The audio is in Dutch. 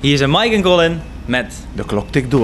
Hier zijn Mike en Colin met De klok tikt.